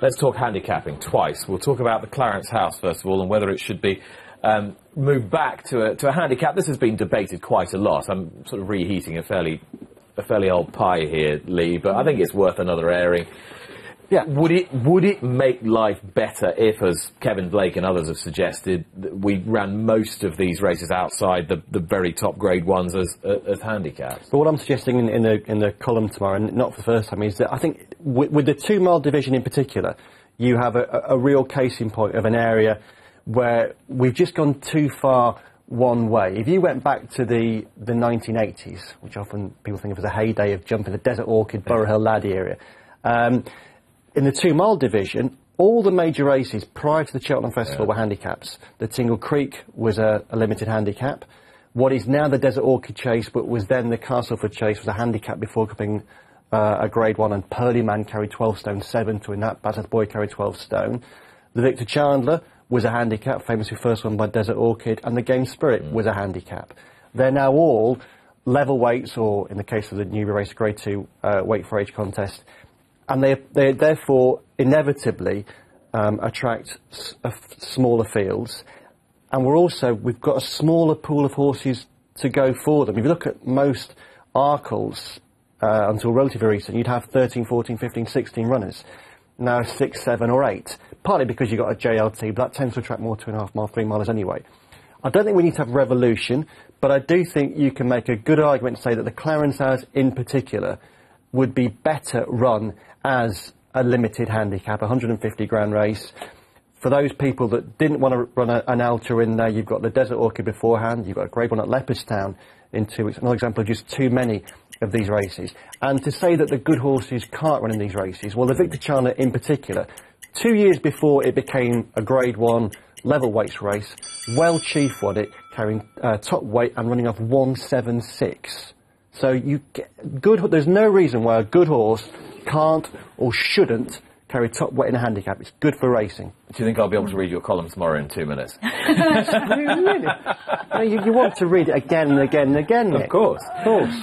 let's talk handicapping twice. We'll talk about the Clarence House first of all and whether it should be um, moved back to a, to a handicap. This has been debated quite a lot. I'm sort of reheating a fairly a fairly old pie here, Lee, but I think it's worth another airing. Yeah. Would it would it make life better if, as Kevin Blake and others have suggested, we ran most of these races outside the, the very top grade ones as as handicaps? But what I'm suggesting in, in the in the column tomorrow, and not for the first time, is that I think with, with the two mile division in particular, you have a, a real case in point of an area where we've just gone too far one way. If you went back to the, the 1980s, which often people think of as a heyday of jumping the Desert Orchid, Burrough Hill Laddie area, um, in the two mile division, all the major races prior to the Cheltenham Festival Yeah. were handicaps. The Tingle Creek was a, a limited handicap. What is now the Desert Orchid Chase, but was then the Castleford Chase, was a handicap before becoming uh, a Grade 1, and Pearlyman carried 12 stone 7 to win that. Badsworth Boy carried 12 stone. The Victor Chandler was a handicap, famously first won by Desert Orchid, and the Game Spirit was a handicap. They're now all level weights, or in the case of the Newbury race, Grade 2 uh, weight for age contest, and they, they therefore inevitably um, attract s- uh, smaller fields. And we're also, we've got a smaller pool of horses to go for them. If you look at most Arkles, uh, until relatively recent, you'd have 13, 14, 15, 16 runners. Now 6, 7 or 8. Partly because you've got a JLT, but that tends to attract more 2.5 mile, 3 milers anyway. I don't think we need to have revolution, but I do think you can make a good argument to say that the Clarence House in particular would be better run as a limited handicap, a 150 grand race. For those people that didn't want to run a, an Altior in there, you've got the Desert Orchid beforehand, you've got a Grade 1 at Leopardstown in two weeks. Another example of just too many of these races. And to say that the good horses can't run in these races, well, the Victor Chandler in particular, two years before it became a Grade 1 level weights race, Well Chief won it, carrying uh, top weight and running off 176. So you get good. There's no reason why a good horse can't or shouldn't carry top weight in a handicap. It's good for racing. Do you think I'll be able to read your column tomorrow in two minutes? you, you, you want to read it again and again and again, Nick. Of course. Of course.